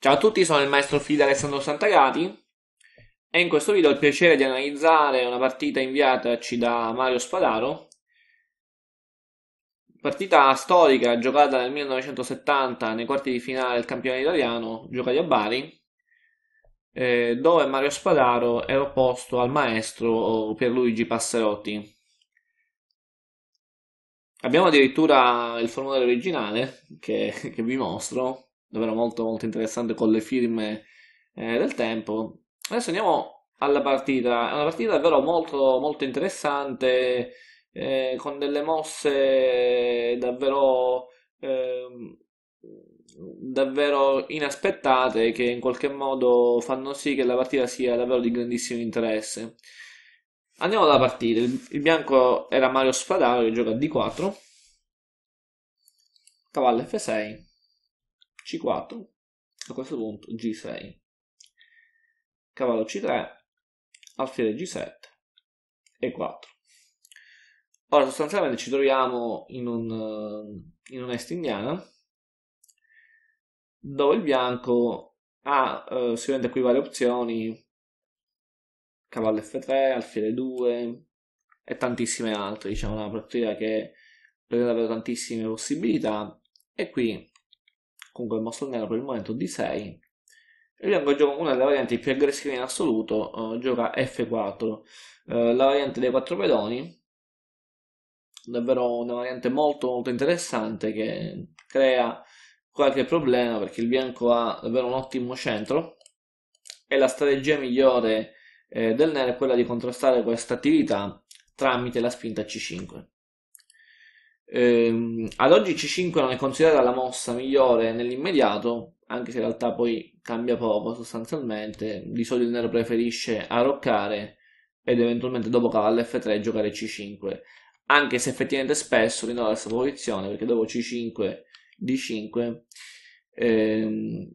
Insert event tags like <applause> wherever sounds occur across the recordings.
Ciao a tutti, sono il maestro Fide Alessandro Santagati e in questo video ho il piacere di analizzare una partita inviataci da Mario Spadaro, partita storica giocata nel 1970 nei quarti di finale del campionato italiano, giocati a Bari, eh, dove Mario Spadaro era opposto al maestro Pierluigi Passerotti. Abbiamo addirittura il formulario originale che, <laughs> che vi mostro davvero molto molto interessante con le firme eh, del tempo. Adesso andiamo alla partita, è una partita davvero molto molto interessante, eh, con delle mosse davvero, eh, davvero inaspettate che in qualche modo fanno sì che la partita sia davvero di grandissimo interesse. Andiamo alla partita, il bianco era Mario Spadaro che gioca a D4, cavallo F6, c4, a questo punto g6, cavallo c3, alfiere g7 e 4. Ora sostanzialmente ci troviamo in, un, in un'est indiana dove il bianco ha eh, sicuramente qui varie opzioni. Cavallo f3, alfiere 2 e tantissime altre diciamo una partita che davvero tantissime possibilità. E qui comunque il mostro nero per il momento D6 e bianco gioca una delle varianti più aggressive in assoluto uh, gioca F4 uh, eh, la variante dei quattro pedoni davvero una variante molto molto interessante che crea qualche problema perché il bianco ha davvero un ottimo centro. E la strategia migliore eh, del nero è quella di contrastare questa attività tramite la spinta C5 Ehm, ad oggi C5 non è considerata la mossa migliore nell'immediato, anche se in realtà poi cambia poco sostanzialmente. Di solito il nero preferisce arroccare ed eventualmente dopo cavallo F3 giocare C5, anche se effettivamente spesso rinnova questa posizione perché dopo C5 D5 ehm,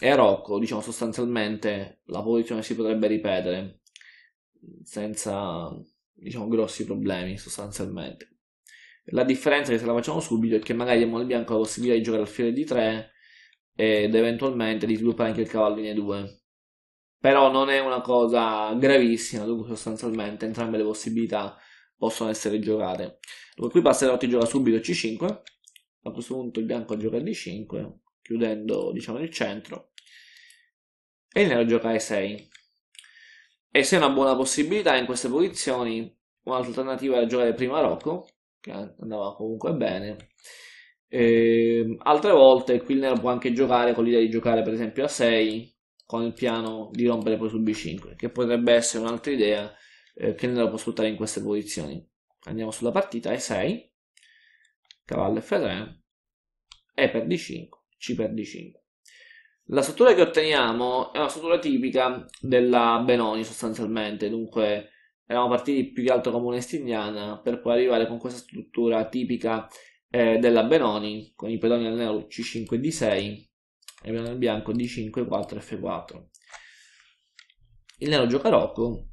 e arrocco, diciamo sostanzialmente la posizione si potrebbe ripetere senza diciamo grossi problemi sostanzialmente. La differenza che se la facciamo subito è che magari diamo al bianco la possibilità di giocare alfiere di 3 ed eventualmente di sviluppare anche il cavallo in E2. Però non è una cosa gravissima, dunque sostanzialmente entrambe le possibilità possono essere giocate. Dunque qui Passerotti gioca subito C5, a questo punto il bianco gioca D5, chiudendo diciamo il centro, e il nero gioca E6. E se è una buona possibilità in queste posizioni, un'altra alternativa è giocare prima Rocco, che andava comunque bene. E, ehm, altre volte qui il nero può anche giocare con l'idea di giocare per esempio a 6 con il piano di rompere poi su B5 che potrebbe essere un'altra idea eh, che il nero può sfruttare in queste posizioni. Andiamo sulla partita E6 cavallo F3 E per D5 C per D5 la struttura che otteniamo è una struttura tipica della Benoni sostanzialmente. Dunque eravamo partiti più che altro come un'est indiana per poi arrivare con questa struttura tipica eh, della Benoni con i pedoni al nero C5 D6 e nel bianco D5 4 F4 il nero gioca Rocco.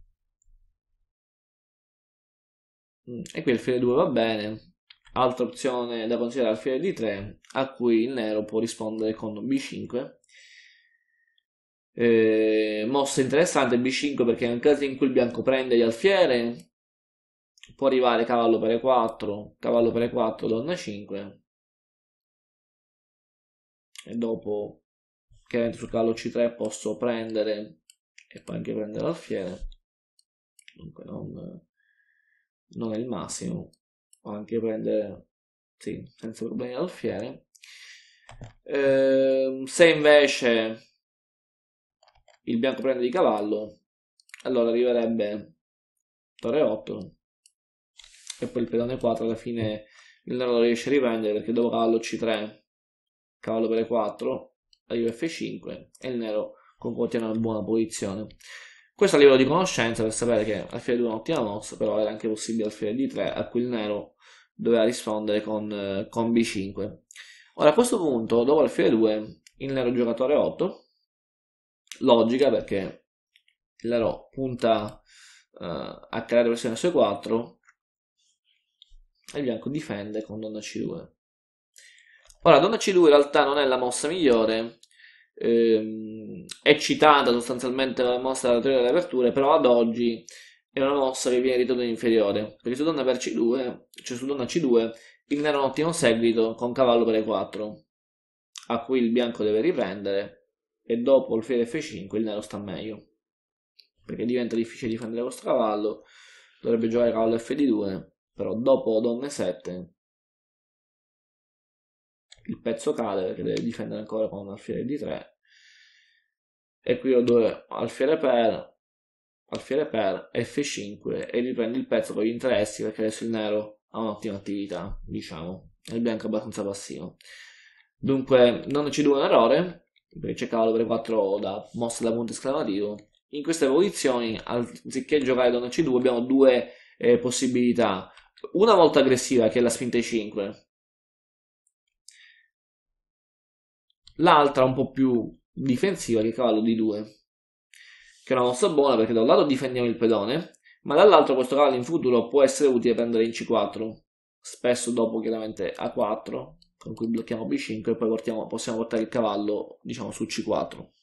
Mm, e qui il file 2 va bene. Altra opzione da considerare il file D3 a cui il nero può rispondere con B5 eh, mossa interessante B5 perché nel caso in cui il bianco prende gli alfiere può arrivare cavallo per E4, cavallo per E4, donna 5 e dopo che entro sul cavallo C3 posso prendere e poi anche prendere l'alfiere dunque non, non è il massimo. O anche prendere sì, senza problemi l'alfiere eh, se invece il bianco prende di cavallo, allora arriverebbe torre 8 e poi il pedone 4 alla fine il nero lo riesce a riprendere perché dopo cavallo c3 cavallo per e4 arriva f5 e il nero comunque ottiene una buona posizione. Questo a livello di conoscenza per sapere che alfiere 2 è un'ottima mossa però era anche possibile alfiere d3 a cui il nero doveva rispondere con, eh, con b5 ora a questo punto dopo alfiere 2 il nero giocatore 8 logica perché l'ero punta uh, a creare versione S4 e il bianco difende con donna C2. Ora, donna C2 in realtà non è la mossa migliore ehm, è citata sostanzialmente la mossa della teoria delle aperture, però ad oggi è una mossa che viene ritenuta inferiore, perché su donna per C2, cioè su donna C2, il nero è un ottimo seguito con cavallo per E4, a cui il bianco deve riprendere, e dopo il fiore F5 il nero sta meglio, perché diventa difficile difendere questo cavallo, dovrebbe giocare cavallo F2, però dopo donna E7 il pezzo cade perché deve difendere ancora con alfiere D3 e qui ho due alfiere per alfiere per F5 e riprende il pezzo con gli interessi perché adesso il nero ha un'ottima attività diciamo e il bianco è abbastanza passivo. Dunque non C2 è un errore perché cavallo per 4 da mossa da punto esclamativo. In queste posizioni anziché giocare donna C2 abbiamo due eh, possibilità. Una volta aggressiva che è la spinta E5 l'altra un po' più difensiva che è cavallo di 2 che è una mossa buona perché da un lato difendiamo il pedone ma dall'altro questo cavallo in futuro può essere utile prendere in C4 spesso dopo chiaramente A4 con cui blocchiamo B5 e poi portiamo, possiamo portare il cavallo diciamo su C4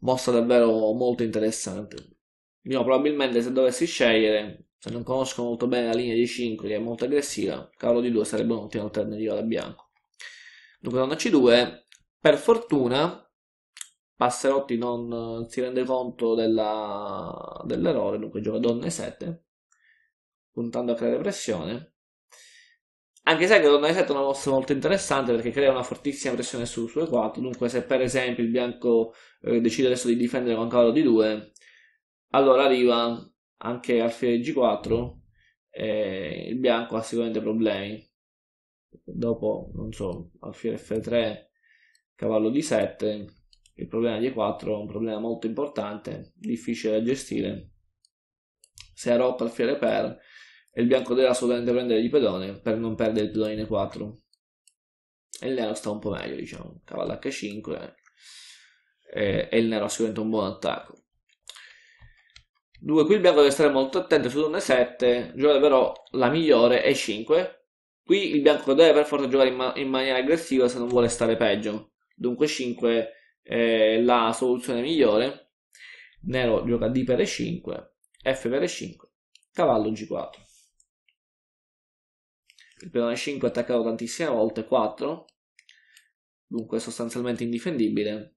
mossa davvero molto interessante. Io probabilmente se dovessi scegliere se non conosco molto bene la linea di 5 che è molto aggressiva cavallo di 2 sarebbe un'ottima alternativa da bianco. Dunque donna C2, per fortuna Passerotti non si rende conto della, dell'errore, dunque gioca donna E7, puntando a creare pressione. Anche se che donna E7 è una mossa molto interessante perché crea una fortissima pressione su, su E4, dunque se per esempio il bianco eh, decide adesso di difendere con cavallo di 2, allora arriva anche alfiere G4 e il bianco ha sicuramente problemi dopo, non so, alfiere F3, cavallo di 7, il problema di E4 è un problema molto importante, difficile da gestire. Se è rotto alfiere per, e il bianco deve assolutamente prendere di pedone per non perdere il pedone in E4. E il nero sta un po' meglio, diciamo, cavallo H5 e, e il nero ha sicuramente un buon attacco. Dunque qui il bianco deve stare molto attento su donna 7, giocare però la migliore è 5 Qui il bianco deve per forza giocare in, ma in maniera aggressiva se non vuole stare peggio. Dunque 5 è la soluzione migliore. Nero gioca D per E5, F per E5, cavallo G4. Il pedone 5 è attaccato tantissime volte, 4, dunque sostanzialmente indifendibile.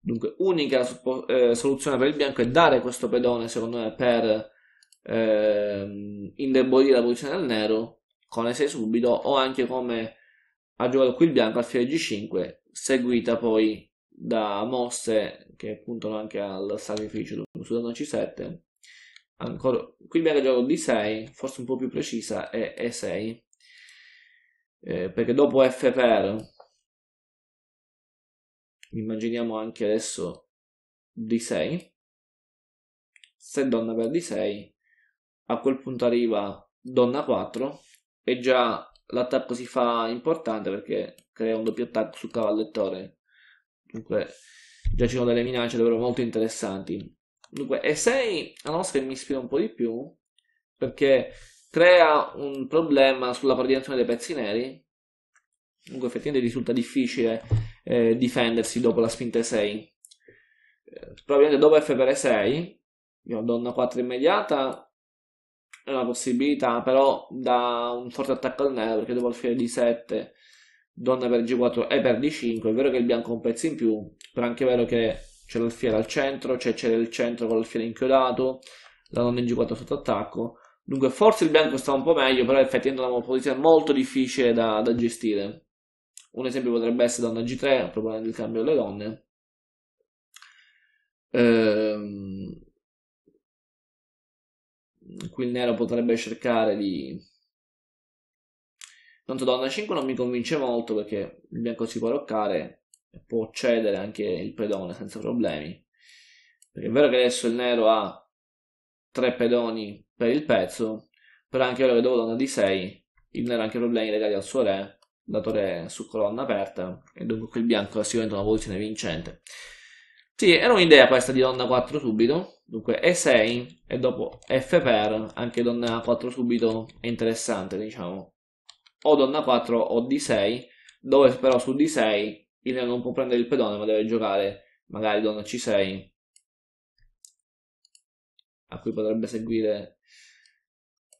Dunque unica eh, soluzione per il bianco è dare questo pedone, secondo me, per eh, indebolire la posizione del nero. Con E6 subito o anche come ha giocato qui il bianco alfiere G5 seguita poi da mosse che puntano anche al sacrificio su donna C7 ancora qui il bianco ha giocato D6 forse un po' più precisa è E6 eh, perché dopo F per immaginiamo anche adesso D6 se donna per D6 a quel punto arriva donna 4 e già l'attacco si fa importante perché crea un doppio attacco su cavallo e torre. Dunque, già ci sono delle minacce davvero molto interessanti. Dunque, E6 la nostra mi ispira un po' di più perché crea un problema sulla coordinazione dei pezzi neri. Dunque, effettivamente risulta difficile eh, difendersi dopo la spinta E6. Eh, probabilmente dopo F per E6, io donna 4 immediata, è una possibilità, però da un forte attacco al nero, perché dopo alfiere di 7, donna per G4 e per D5, è vero che il bianco ha un pezzo in più, però è anche vero che c'è l'alfiere al centro, cioè c'è il centro con l'alfiere inchiodato, la donna in G4 sotto attacco, dunque forse il bianco sta un po' meglio, però effettivamente è una posizione molto difficile da, da gestire. Un esempio potrebbe essere donna G3, proponendo il cambio delle donne. Ehm, qui il nero potrebbe cercare di... Tanto donna 5 non mi convince molto perché il bianco si può roccare e può cedere anche il pedone senza problemi. Perché è vero che adesso il nero ha tre pedoni per il pezzo, però anche che dopo donna di 6 il nero ha anche problemi legati al suo re, dato re su colonna aperta, e dunque qui il bianco è sicuramente una posizione vincente. Sì, era un'idea questa di donna 4 subito, dunque E6 e dopo F per, anche donna 4 subito è interessante, diciamo. O donna 4 o D6, dove però su D6 il nero non può prendere il pedone ma deve giocare magari donna C6 a cui potrebbe seguire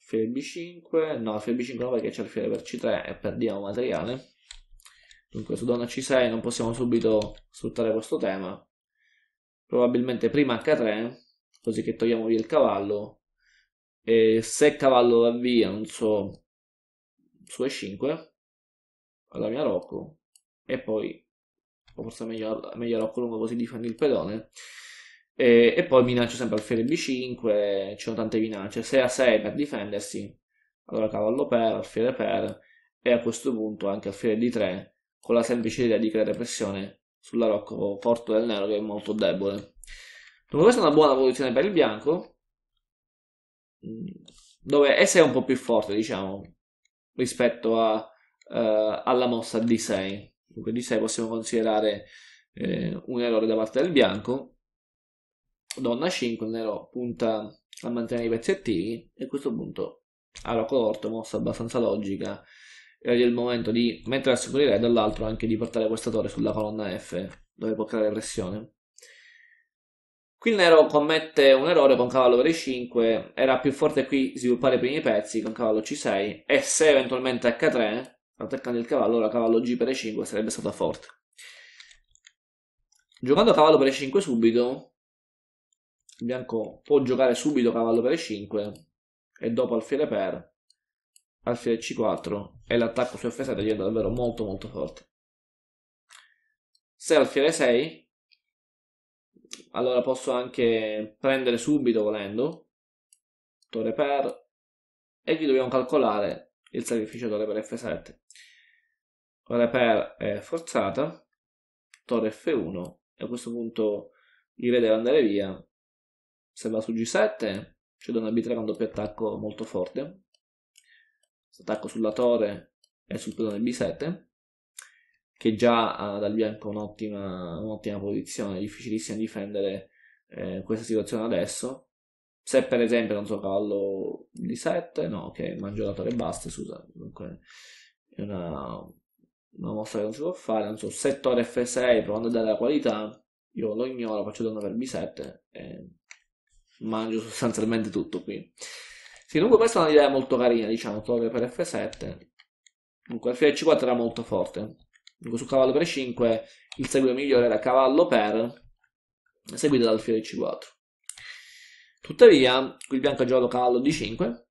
alfiere B5 no alfiere B5 no perché c'è alfiere per C3 e perdiamo materiale. Dunque su donna C6 non possiamo subito sfruttare questo tema. Probabilmente prima H3 così che togliamo via il cavallo. E se cavallo va via non so su E5 alla mia Rocco. E poi forse meglio, meglio Rocco lungo così difendi il pedone e, e poi minaccio sempre alfiere B5 ci sono tante minacce. 6 a 6 per difendersi allora cavallo per, alfiere per e a questo punto anche alfiere D3 con la semplice idea di creare pressione sulla Rocco forte del nero che è molto debole. Dunque questa è una buona posizione per il bianco mm, dove S è un po' più forte diciamo rispetto a, uh, alla mossa D6 dunque D6 possiamo considerare eh, un errore da parte del bianco donna 5 il nero punta a mantenere i pezzi attivi e a questo punto a corto mossa abbastanza logica è il momento di mettere a sicuro e dall'altro anche di portare questa torre sulla colonna F dove può creare pressione Qui il nero commette un errore con cavallo per i5, era più forte qui sviluppare i primi pezzi con cavallo c6 e se eventualmente h3, attaccando il cavallo, ora cavallo g per e5 sarebbe stata forte. Giocando cavallo per e5 subito, bianco può giocare subito cavallo per e5 e dopo alfiere per, alfiere c4 e l'attacco su f7 diventa davvero molto molto forte. Se alfiere 6 allora posso anche prendere subito volendo torre per e qui dobbiamo calcolare il sacrificio torre per f7 torre per è forzata torre f1 e a questo punto il re deve andare via se va su g7 c'è donna b3 con doppio attacco molto forte attacco sulla torre e sul pedone b7 che già ha dal bianco un'ottima, un'ottima posizione, è difficilissimo difendere eh, questa situazione adesso. Se per esempio, non so, cavallo di 7, no, che mangio la torre basta, scusa, comunque è una, una mossa che non si può fare, non so, se torre F6 provando a dare la qualità, io lo ignoro, faccio donna per B7 e mangio sostanzialmente tutto qui. Sì, comunque questa è un'idea molto carina, diciamo, torre per F7. Comunque il file C4 era molto forte su cavallo per 5 il seguito migliore era cavallo per seguito dal filo c4 tuttavia qui il bianco ha giocato cavallo d5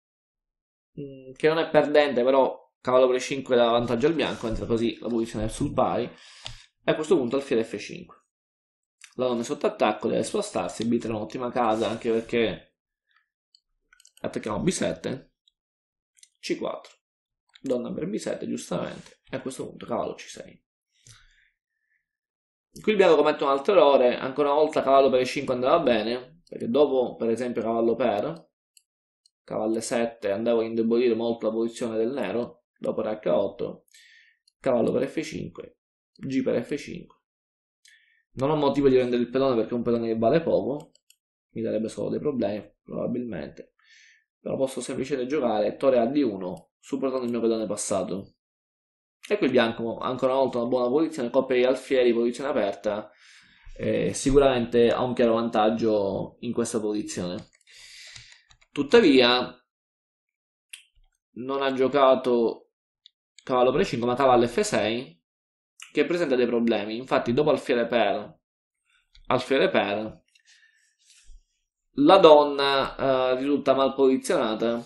mm, che non è perdente però cavallo per 5 dà vantaggio al bianco entra così la posizione sul pari e a questo punto alfiere f5 la donna è sotto attacco deve spostarsi b3 è un'ottima casa anche perché attacchiamo b7 c4 donna per b7 giustamente. E a questo punto cavallo c6 qui il bianco commette un altro errore. Ancora una volta cavallo per e5 andava bene perché dopo per esempio cavallo per cavallo 7 andavo a indebolire molto la posizione del nero dopo re h8 cavallo per f5 g per f5 non ho motivo di rendere il pedone perché è un pedone che vale poco mi darebbe solo dei problemi probabilmente. Però posso semplicemente giocare torre a d1 supportando il mio pedone passato. E qui il bianco ancora una volta una buona posizione coppia di alfieri posizione aperta eh, sicuramente ha un chiaro vantaggio in questa posizione. Tuttavia non ha giocato cavallo per 5 ma cavallo f6 che presenta dei problemi. Infatti dopo alfiere per alfiere per la donna eh, risulta mal posizionata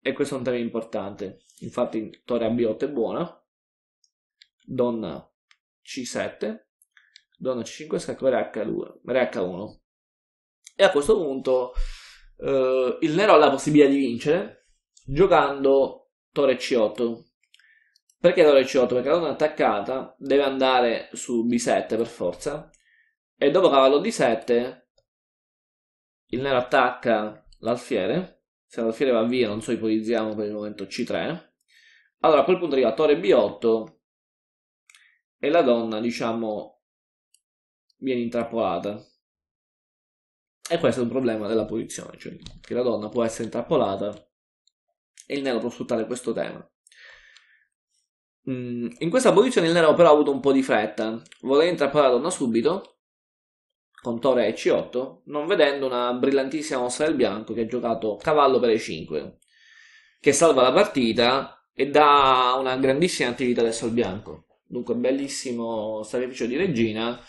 e questo è un tema importante. Infatti torre a b8 è buona. Donna c7 donna c5 scacco re, H2, re h1 e a questo punto eh, il nero ha la possibilità di vincere giocando torre c8 perché torre c8? perché la donna attaccata deve andare su b7 per forza e dopo cavallo d7 il nero attacca l'alfiere, se l'alfiere va via non so ipotizziamo per il momento C3, allora a quel punto arriva torre B8 e la donna diciamo viene intrappolata. E questo è un problema della posizione, cioè che la donna può essere intrappolata e il nero può sfruttare questo tema. Mm, in questa posizione il nero però ha avuto un po' di fretta. Voleva intrappolare la donna subito, con torre e C8, non vedendo una brillantissima mossa del bianco che ha giocato cavallo per E5, che salva la partita e dà una grandissima attività adesso al bianco. Dunque bellissimo sacrificio di regina.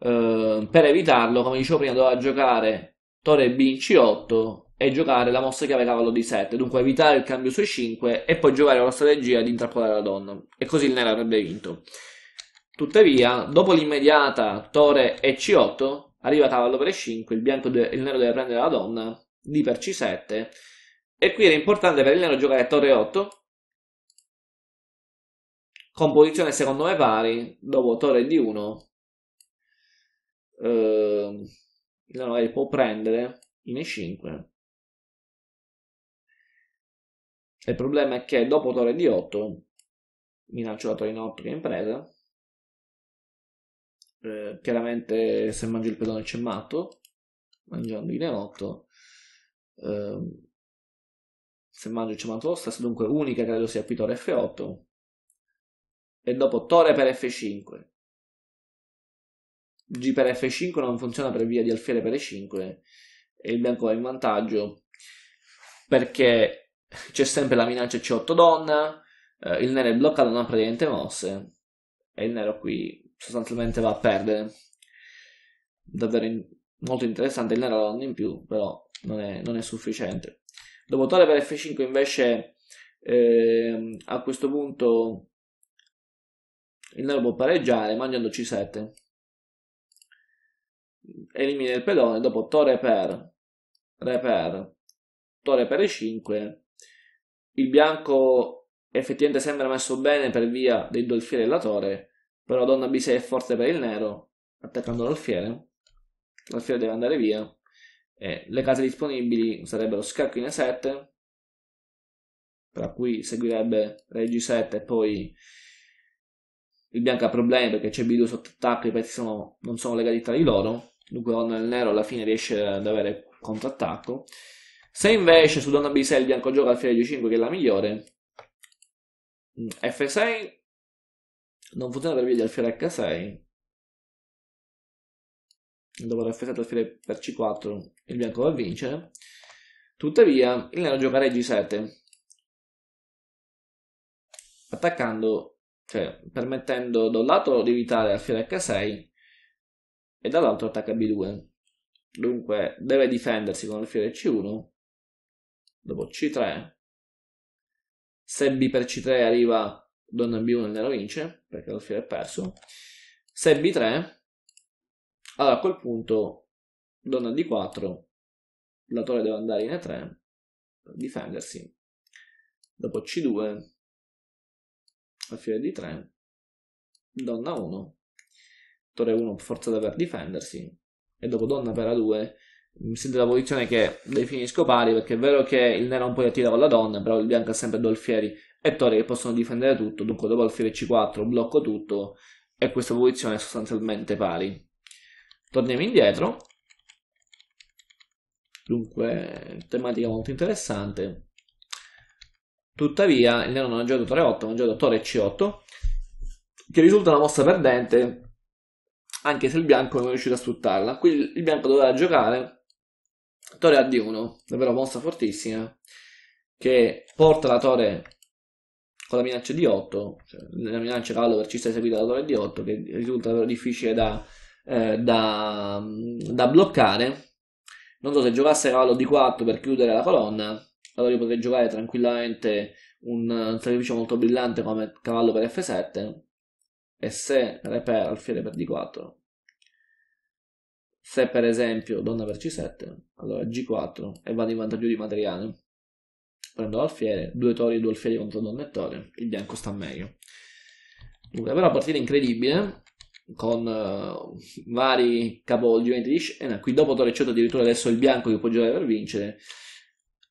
Eh, per evitarlo, come dicevo prima, doveva giocare torre B in C8 e giocare la mossa chiave cavallo di 7, dunque evitare il cambio sui 5 e poi giocare la strategia di intrappolare la donna. E così il nero avrebbe vinto. Tuttavia, dopo l'immediata torre e C8, arriva cavallo per E5, il, de- il nero deve prendere la donna, D per C7 e qui era importante per il nero giocare torre 8 con posizione secondo me pari, dopo torre D1 eh, il nero può prendere in E5 Il problema è che dopo torre di 8 minaccio la torre in 8 che è impresa. Eh, chiaramente se mangio il pedone c'è matto, mangiando in E8. Eh, se mangio c'è matto lo stesso, dunque unica credo sia qui torre F8. E dopo torre per F5. G per F5 non funziona per via di alfiere per E5 e il bianco va in vantaggio perché c'è sempre la minaccia C8 donna, eh, il nero è bloccato, non ha praticamente mosse, e il nero qui sostanzialmente va a perdere. Davvero in, molto interessante, il nero ha la donna in più, però non è, non è sufficiente. Dopo torre per F5 invece eh, a questo punto il nero può pareggiare mangiando C7 elimina il pedone dopo torre per re per torre per E5 il bianco effettivamente sembra messo bene per via dei due alfieri della torre, però donna B6 è forte per il nero, attaccando l'alfiere. L'alfiere deve andare via. E le case disponibili sarebbero scacco in E7, tra cui seguirebbe Re G7 e poi il bianco ha problemi perché c'è B2 sotto attacco, i pezzi sono, non sono legati tra di loro, dunque donna il nero alla fine riesce ad avere contrattacco. Se invece su donna b6 il bianco gioca alfiere g5 che è la migliore, mm, f6 non funziona per via di alfiere h6. Dopo f7 alfiere per c4 il bianco va a vincere. Tuttavia il nero gioca re g7 attaccando, cioè permettendo da un lato di evitare alfiere h6 e dall'altro attacca b2. Dunque deve difendersi con alfiere c1 dopo C3 se B per C3 arriva donna B1 il nero vince perché l'alfiere è perso. Se B3 allora a quel punto donna D4 la torre deve andare in E3 per difendersi. Dopo C2 alfiere D3 donna 1 torre 1 forzata per difendersi. E dopo donna per A2 mi sento la posizione che definisco pari perché è vero che il nero ha un po' di attività con la donna, però il bianco ha sempre due alfieri e torri che possono difendere tutto, dunque dopo alfiere C4 blocco tutto e questa posizione è sostanzialmente pari. Torniamo indietro. Dunque, tematica molto interessante. Tuttavia, il nero non ha giocato torre 8, ma ha giocato torre C8, che risulta una mossa perdente, anche se il bianco non è riuscito a sfruttarla. Qui il bianco doveva giocare Torre a D1, davvero mossa fortissima, che porta la torre con la minaccia di 8, cioè la minaccia cavallo per C6 seguita dalla torre di 8, che risulta davvero difficile da, eh, da, da, bloccare. Non so se giocasse cavallo di 4 per chiudere la colonna, allora io potrei giocare tranquillamente un sacrificio molto brillante come cavallo per F7, e se re per alfiere per D4 se per esempio donna per C7, allora G4 e vado in vantaggio di materiale. Prendo l'alfiere, due tori e due alfieri contro donna e tore, il bianco sta meglio. Dunque, però partita incredibile, con uh, vari capovolgimenti di scena. Qui dopo torre c8 addirittura adesso il bianco che può giocare per vincere.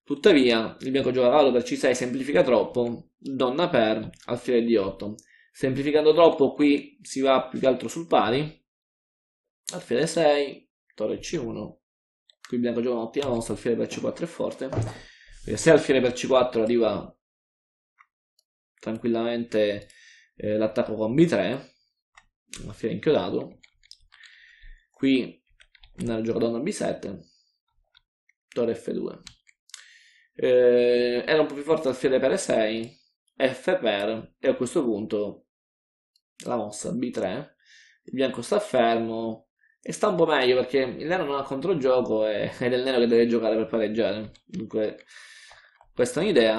Tuttavia, il bianco gioca cavallo per C6, semplifica troppo, donna per, alfiere di 8. Semplificando troppo qui si va più che altro sul pari, alfiere 6, torre C1 qui bianco gioca un'ottima mossa alfiere per C4 è forte. Perché se alfiere per C4 arriva tranquillamente eh, l'attacco con B3, alfiere inchiodato, qui nel gioco donna B7, torre F2. Eh, era un po' più forte alfiere per E6, F per, e a questo punto la mossa B3, il bianco sta fermo, e sta un po' meglio perché il nero non ha controgioco e, <laughs> ed è il nero che deve giocare per pareggiare. Dunque, questa è un'idea.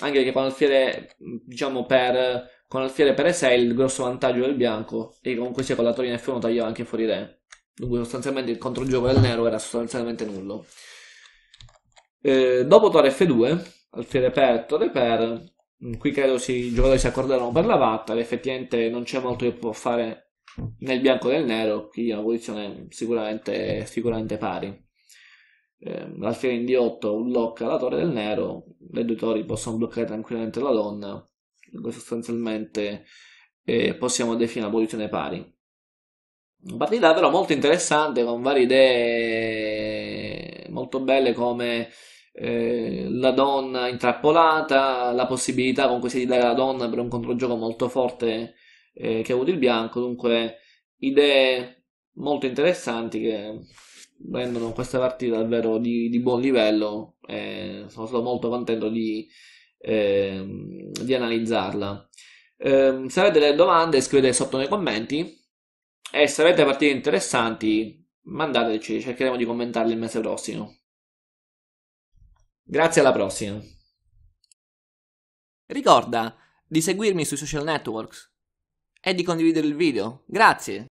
Anche perché con alfiere, diciamo, per con alfiere per E6 il grosso vantaggio del bianco e comunque sia con la torre in F1 tagliava anche fuori re. Dunque sostanzialmente il controgioco del nero era sostanzialmente nullo. Eh, dopo torre F2, alfiere per, torre per, qui credo si, i giocatori si accorderanno per la vatta, effettivamente non c'è molto che può fare nel bianco e nel nero, quindi una posizione sicuramente, sicuramente pari. Eh, l'alfiere in D8 blocca la torre del nero, le due torri possono bloccare tranquillamente la donna, sostanzialmente eh, possiamo definire una posizione pari. Una partita però molto interessante con varie idee molto belle come eh, la donna intrappolata, la possibilità comunque sia di dare la donna per un controgioco molto forte eh, che ha avuto il bianco, dunque idee molto interessanti che rendono questa partita davvero di, di buon livello e sono stato molto contento di, eh, di analizzarla. Eh, se avete delle domande scrivete sotto nei commenti e se avete partite interessanti mandateci, cercheremo di commentarle il mese prossimo. Grazie alla prossima. Ricorda di seguirmi sui social networks e di condividere il video. Grazie!